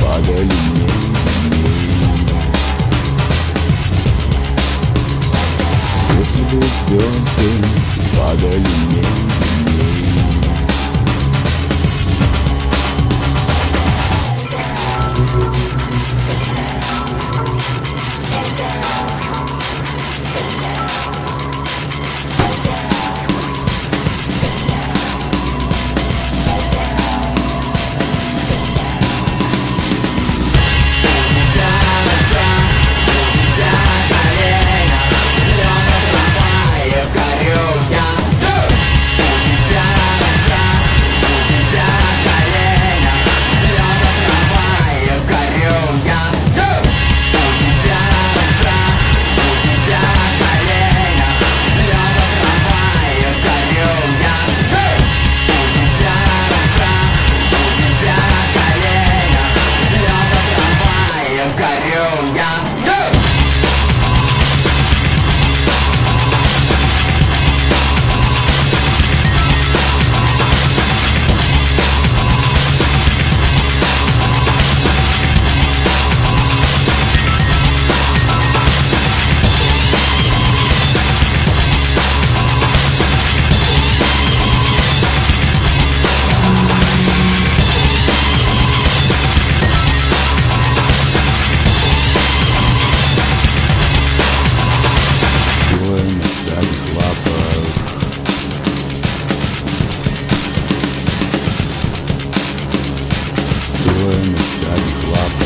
падали мне. Если бы звезды падали мне. I grew